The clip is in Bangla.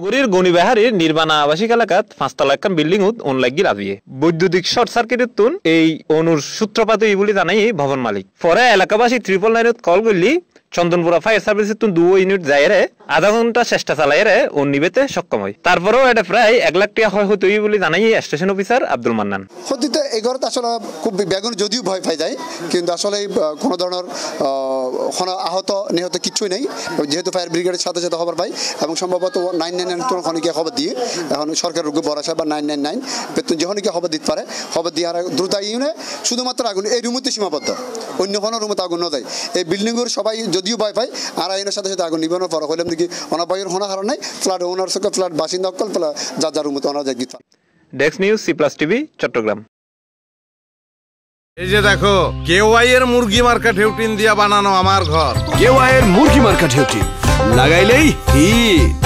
নগরীর গণিবাহারের নির্মাণ আবাসিক এলাকাত পাঁচতলা একখান বিল্ডিং অন লাগি লাভিয়ে বৈদ্যুতিক শর্ট সার্কিটের তুন এই অনুর সূত্রপাত বলে জানাই ভবন মালিক। পরে এলাকাবাসী ট্রিপল নাইনত কল করলি, চন্দনপুরা ফায়ার সার্ভিসের তুন দুই ইউনিট যাইরে, আধা ঘণ্টা চেষ্টা চালাইরে অন নিবেতে সক্ষম হয়। তারপরেও এটা প্রায় এক লাখ টাকা হয় হতো বলে জানাই স্টেশন অফিসার আব্দুল মান্নান। সত্যিতে এগারোতে আসলে খুব বেগুন যদিও ভয় পাই যায়, কিন্তু আসলে কোনো ধরনের আহত, নিহত কিছুই নেই। যেহেতু ফায়ার ব্রিগেডের সাথে সাথে খবর পাই, এবং সম্ভবত নাইন নাইন নাইন খনিকে খবর দিয়ে, এখন সরকার রোগ্য ভরসা বা নাইন নাইন নাইন বেতন যখনই খবর দিতে পারে, খবর দিয়ে আর দ্রুত ইউনে, শুধুমাত্র আগুন, এই রুমতে সীমাবদ্ধ। অন্য কোনো রুমতে আগুন ন দেয়। এই বিল্ডিংয়ের সবাই যদিও ভয় পায়, আর আইনের সাথে সাথে আগুন নিবানোর পর হইলাম দেখি অনাবাইয়ের হনা হারা নাই। ফ্ল্যাট ওনার সঙ্গে ফ্ল্যাট বাসিন্দা অকল যা যার রুমতে ওনার দিতে desk news C plus TV Chattogram এই যে দেখো কেওয়াই এর মুরগি মার্কা ঢেউটিন দিয়া বানানো আমার ঘর। কেওয়াইয়ের মুরগি মার্কা ঢেউটি লাগাইলেই হিট।